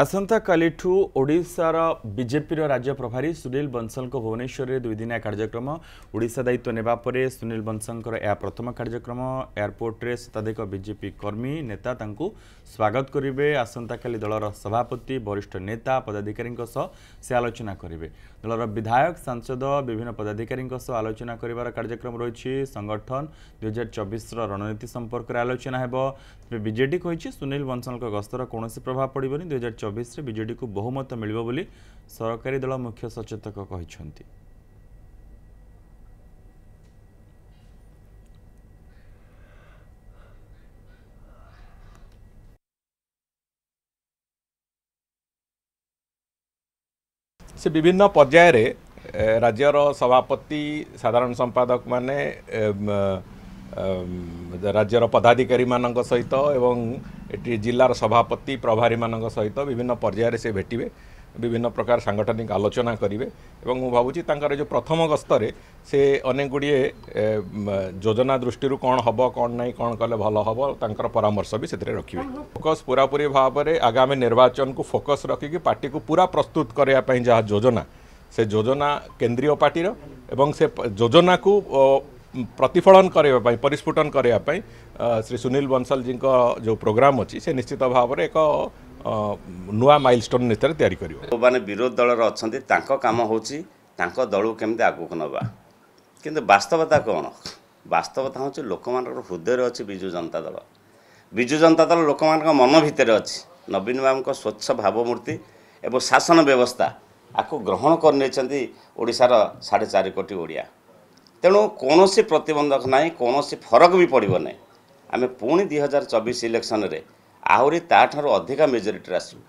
ଆସନ୍ତାକାଲିଠୁ ଓଡ଼ିଶାର ବିଜେପିର ରାଜ୍ୟ ପ୍ରଭାରୀ ସୁନୀଲ ବଂଶଲଙ୍କ ଭୁବନେଶ୍ୱରରେ ଦୁଇଦିନିଆ କାର୍ଯ୍ୟକ୍ରମ। ଓଡ଼ିଶା ଦାୟିତ୍ୱ ନେବା ପରେ ସୁନୀଲ ବଂଶଲଙ୍କର ଏହା ପ୍ରଥମ କାର୍ଯ୍ୟକ୍ରମ। ଏୟାରପୋର୍ଟରେ ଶତାଧିକ ବିଜେପି କର୍ମୀ ନେତା ତାଙ୍କୁ ସ୍ୱାଗତ କରିବେ। ଆସନ୍ତାକାଲି ଦଳର ସଭାପତି ବରିଷ୍ଠ ନେତା ପଦାଧିକାରୀଙ୍କ ସହ ସେ ଆଲୋଚନା କରିବେ। ଦଳର ବିଧାୟକ ସାଂସଦ ବିଭିନ୍ନ ପଦାଧିକାରୀଙ୍କ ସହ ଆଲୋଚନା କରିବାର କାର୍ଯ୍ୟକ୍ରମ ରହିଛି। ସଂଗଠନ ଦୁଇହଜାର ଚବିଶର ରଣନୀତି ସମ୍ପର୍କରେ ଆଲୋଚନା ହେବ। ତେବେ ବିଜେଡି କହିଛି ସୁନୀଲ ବଂଶଲଙ୍କ ଗସ୍ତର କୌଣସି ପ୍ରଭାବ ପଡ଼ିବନି। ଦୁଇହଜାର ଚବିଶରେ ବିଜେଡିକୁ ବହୁମତ ମିଳିବ ବୋଲି ସରକାରୀ ଦଳ ମୁଖ୍ୟ ସଚେତକ କହିଛନ୍ତି। ସେ ବିଭିନ୍ନ ପର୍ଯ୍ୟାୟରେ ରାଜ୍ୟର ସଭାପତି ସାଧାରଣ ସମ୍ପାଦକ ମାନେ ଏମ, ଏମ, ରାଜ୍ୟର ପଦାଧିକାରୀମାନଙ୍କ ସହିତ ଏବଂ ଏଠି ଜିଲ୍ଲାର ସଭାପତି ପ୍ରଭାରୀମାନଙ୍କ ସହିତ ବିଭିନ୍ନ ପର୍ଯ୍ୟାୟରେ ସେ ଭେଟିବେ ବିଭିନ୍ନ ପ୍ରକାର ସାଙ୍ଗଠନିକ ଆଲୋଚନା କରିବେ ଏବଂ ମୁଁ ଭାବୁଛି ତାଙ୍କର ଯେଉଁ ପ୍ରଥମ ଗସ୍ତରେ ସେ ଅନେକ ଗୁଡ଼ିଏ ଏମ, ଯୋଜନା ଦୃଷ୍ଟିରୁ କ'ଣ ହେବ କ'ଣ ନାହିଁ କ'ଣ କଲେ ଭଲ ହେବ ତାଙ୍କର ପରାମର୍ଶ ବି ସେଥିରେ ରଖିବେ। ଫୋକସ୍ ପୁରାପୁରି ଭାବରେ ଆଗାମୀ ନିର୍ବାଚନକୁ ଫୋକସ୍ ରଖିକି ପାର୍ଟିକୁ ପୁରା ପ୍ରସ୍ତୁତ କରିବା ପାଇଁ ଯାହା ଯୋଜନା ସେ ଯୋଜନା କେନ୍ଦ୍ରୀୟ ପାର୍ଟିର ଏବଂ ସେ ପ- ଯୋଜନାକୁ ଅ, ପ୍ରତିଫଳନ କରିବା ପାଇଁ ପରିସ୍ଫୁଟନ କରିବା ପାଇଁ ଶ୍ରୀ ସୁନୀଲ ବଂଶଲଜୀଙ୍କ ଯେଉଁ ପ୍ରୋଗ୍ରାମ ଅଛି ସେ ନିଶ୍ଚିତ ଭାବରେ ଏକ ନୂଆ ମାଇଲଷ୍ଟୋନ୍ ଭିତରେ ତିଆରି କରିବ। ଯେଉଁମାନେ ବିରୋଧୀ ଦଳରେ ଅଛନ୍ତି ତାଙ୍କ କାମ ହେଉଛି ତାଙ୍କ ଦଳକୁ କେମିତି ଆଗକୁ ନେବା। କିନ୍ତୁ ବାସ୍ତବତା କ'ଣ? ବାସ୍ତବତା ହେଉଛି ଲୋକମାନଙ୍କର ହୃଦୟରେ ଅଛି ବିଜୁ ଜନତା ଦଳ। ବିଜୁ ଜନତା ଦଳ ଲୋକମାନଙ୍କ ମନ ଭିତରେ ଅଛି। ନବୀନ ବାବୁଙ୍କ ସ୍ୱଚ୍ଛ ଭାବମୂର୍ତ୍ତି ଏବଂ ଶାସନ ବ୍ୟବସ୍ଥା ଆକୁ ଗ୍ରହଣ କରିନେଇଛନ୍ତି ଓଡ଼ିଶାର ସାଢ଼େ ଚାରି କୋଟି ଓଡ଼ିଆ। ତେଣୁ କୌଣସି ପ୍ରତିବନ୍ଧକ ନାହିଁ କୌଣସି ଫରକ ବି ପଡ଼ିବ ନାହିଁ। ଆମେ ପୁଣି ଦୁଇ ହଜାର ଚବିଶ ଇଲେକ୍ସନରେ ଆହୁରି ତାଠାରୁ ଅଧିକା ମେଜରିଟିରେ ଆସିବୁ।